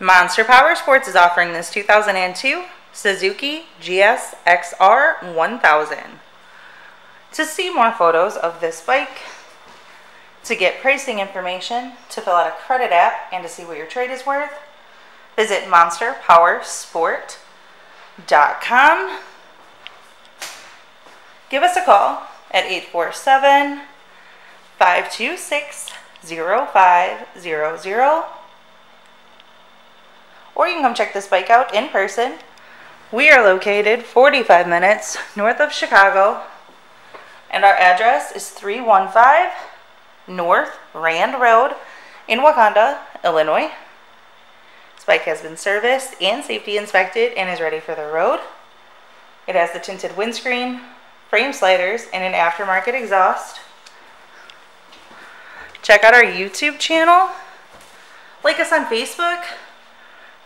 Monster Power Sports is offering this 2002 Suzuki GSXR 1000. To see more photos of this bike, to get pricing information, to fill out a credit app, and to see what your trade is worth, visit monsterpowersport.com. Give us a call at 847 526 0500 or you can come check this bike out in person. We are located 45 minutes north of Chicago, and our address is 315 North Rand Road in Wauconda, Illinois. This bike has been serviced and safety inspected and is ready for the road. It has the tinted windscreen, frame sliders, and an aftermarket exhaust. Check out our YouTube channel. Like us on Facebook.